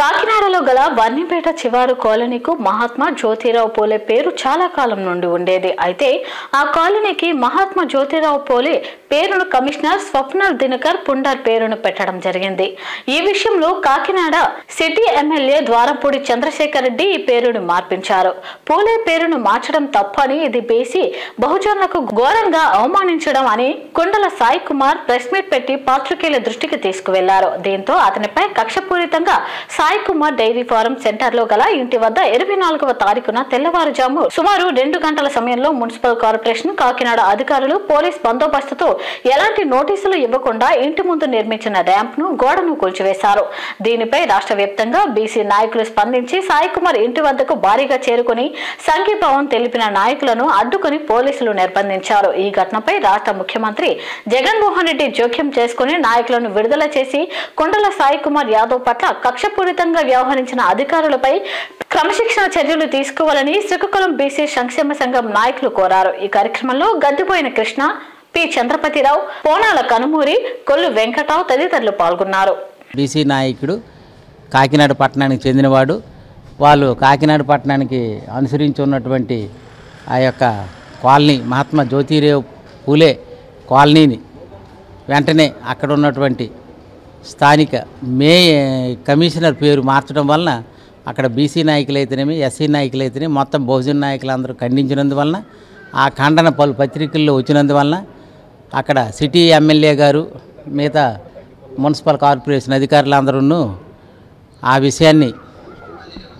కాకినాడలో గల వర్ణిపేట చివారు కాలనీకు మహాత్మా జ్యోతిరావు పూలే పేరు చాలా కాలం నుండి ఉండేది. అయితే ఆ కాలనీకి మహాత్మా జ్యోతిరావు పూలే పేరును కమిషనర్ స్వప్నర్ దినకర్ పుండర్ పేరును పెట్టడం జరిగింది. ఈ విషయంలో కాకినాడ సిటీ ఎమ్మెల్యే ద్వారంపూడి చంద్రశేఖర్ రెడ్డి ఈ పేరును మార్పించారు. పూలే పేరును మార్చడం తప్పని ఇది బేసి బహుజనులకు ఘోరంగా అవమానించడం అని కుండల సాయి కుమార్ ప్రెస్ మీట్ పెట్టి పాత్రికేయుల దృష్టికి తీసుకువెళ్ళారు. దీంతో అతనిపై కక్షపూరితంగా సాయి కుమార్ డైరీ ఫారం సెంటర్లో గల ఇంటి వద్ద ఇరవై నాలుగవ తారీఖున తెల్లవారుజాము సుమారు రెండు గంటల సమయంలో మున్సిపల్ కార్పొరేషన్ కాకినాడ అధికారులు పోలీస్ బందోబస్తుతో ఎలాంటి నోటీసులు ఇవ్వకుండా ఇంటి ముందు నిర్మించిన ర్యాంప్ను గోడను కూల్చివేశారు. దీనిపై రాష్ట్ర వ్యాప్తంగా బీసీ నాయకులు స్పందించి సాయి కుమార్ ఇంటి వద్దకు భారీగా చేరుకుని సంఘీభావం తెలిపిన నాయకులను అడ్డుకుని పోలీసులు నిర్బంధించారు. ఈ ఘటనపై రాష్ట్ర ముఖ్యమంత్రి జగన్మోహన్ రెడ్డి జోక్యం చేసుకుని నాయకులను విడుదల చేసి కొండల సాయి కుమార్ యాదవ్ పట్ల అనుచితంగా వ్యవహరించిన అధికారులపై క్రమశిక్షణ చర్యలు తీసుకోవాలని శ్రీకాకుళం బీసీ సంక్షేమ సంఘం నాయకులు కోరారు. ఈ కార్యక్రమంలో గద్దిపోయిన కృష్ణ పి. చంద్రపతిరావు పోనాల కనుమూరి కొల్లు వెంకటరావు తదితరులు పాల్గొన్నారు. బీసీ నాయకుడు కాకినాడ పట్టణానికి చెందినవాడు. వాళ్ళు కాకినాడ పట్టణానికి అనుసరించి ఉన్నటువంటి ఆ యొక్క కాలనీ మహాత్మా జ్యోతిరావు పూలే కాలనీని వెంటనే అక్కడ ఉన్నటువంటి స్థానిక మే కమిషనర్ పేరు మార్చడం వలన అక్కడ బీసీ నాయకులైతేనేమి ఎస్సీ నాయకులైతేనే మొత్తం బహుజన నాయకులందరూ ఖండించినందువలన ఆ ఖండన పలు పత్రికల్లో వచ్చినందువలన అక్కడ సిటీ ఎమ్మెల్యే గారు మిగతా మున్సిపల్ కార్పొరేషన్ అధికారులందరూ ఆ విషయాన్ని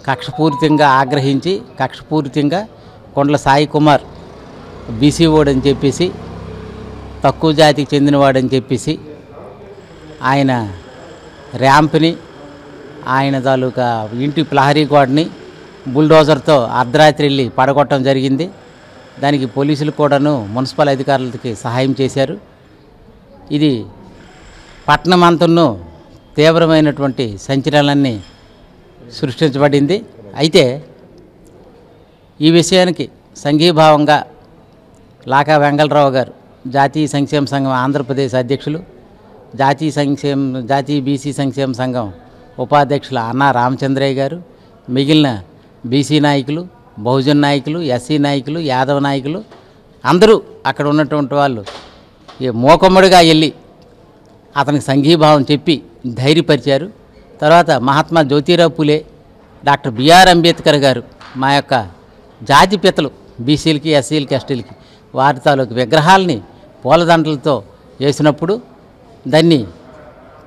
కక్షపూరితంగా ఆగ్రహించి కక్షపూరితంగా కొండల సాయి కుమార్ బీసీ ఓడని చెప్పేసి తక్కువ జాతికి చెందినవాడని చెప్పేసి ఆయన ర్యాంప్ని ఆయన తాలూకా ఇంటి ప్రహరీ గోడని బుల్డోజర్తో అర్ధరాత్రి వెళ్ళి పడగొట్టడం జరిగింది. దానికి పోలీసులు కూడాను మున్సిపల్ అధికారులకి సహాయం చేశారు. ఇది పట్టణం అంతను తీవ్రమైనటువంటి సంచలనాన్ని సృష్టించబడింది. అయితే ఈ విషయానికి సంఘీభావంగా లాకా వెంగళరావు గారు జాతీయ సంక్షేమ సంఘం ఆంధ్రప్రదేశ్ అధ్యక్షులు జాతీయ సంక్షేమ జాతీయ బీసీ సంక్షేమ సంఘం ఉపాధ్యక్షులు అన్నా రామచంద్రయ్య గారు మిగిలిన బీసీ నాయకులు బహుజన్ నాయకులు ఎస్సీ నాయకులు యాదవ నాయకులు అందరూ అక్కడ ఉన్నటువంటి వాళ్ళు ఈ మోకమ్మడిగా వెళ్ళి అతనికి సంఘీభావం చెప్పి ధైర్యపరిచారు. తర్వాత Mahatma Jyotirao Phule doctor B R Ambedkar గారు మా యొక్క జాతి పితలు బీసీలకి ఎస్సీలకి ఎస్టీలకి వారి తాలూకు విగ్రహాలని పూలదండలతో వేసినప్పుడు దాన్ని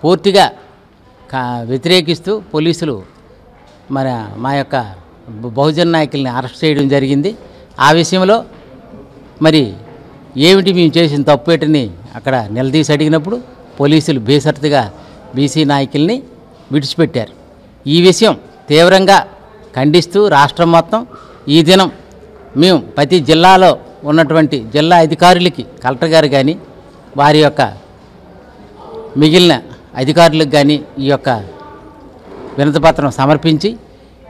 పూర్తిగా కా వ్యతిరేకిస్తూ పోలీసులు మన మా యొక్క బహుజన బహుజన్ నాయకుల్ని అరెస్ట్ చేయడం జరిగింది. ఆ విషయంలో మరి ఏమిటి మేము చేసిన తప్పేటని అక్కడ నిలదీసి అడిగినప్పుడు పోలీసులు బేసరతుగా బీసీ నాయకుల్ని విడిచిపెట్టారు. ఈ విషయం తీవ్రంగా ఖండిస్తూ రాష్ట్రం మొత్తం ఈ దినం మేము ప్రతి జిల్లాలో ఉన్నటువంటి జిల్లా అధికారులకి కలెక్టర్ గారు కానీ వారి యొక్క మిగిలిన అధికారులకు కానీ ఈ యొక్క వినతిపత్రం సమర్పించి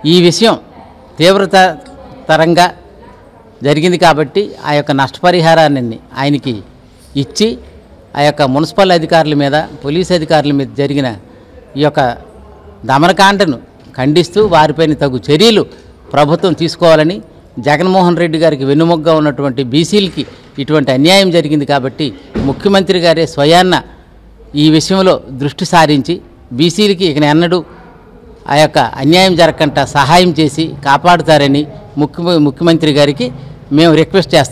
ఈ విషయం తీవ్రత తరంగా జరిగింది కాబట్టి ఆ యొక్క నష్టపరిహారాన్ని ఆయనకి ఇచ్చి ఆ యొక్క మున్సిపల్ అధికారుల మీద పోలీస్ అధికారుల మీద జరిగిన ఈ యొక్క దమనకాండను ఖండిస్తూ వారిపైన తగు చర్యలు ప్రభుత్వం తీసుకోవాలని జగన్మోహన్ రెడ్డి గారికి వెన్నుమొగ్గా ఉన్నటువంటి బీసీలకి ఇటువంటి అన్యాయం జరిగింది కాబట్టి ముఖ్యమంత్రి గారే స్వయాన్న ఈ విషయంలో దృష్టి సారించి బీసీలకి ఇక ఎన్నడూ ఆ యొక్క అన్యాయం జరగకుండా సహాయం చేసి కాపాడుతారని ముఖ్య ముఖ్యమంత్రి గారికి మేము రిక్వెస్ట్ చేస్తాం.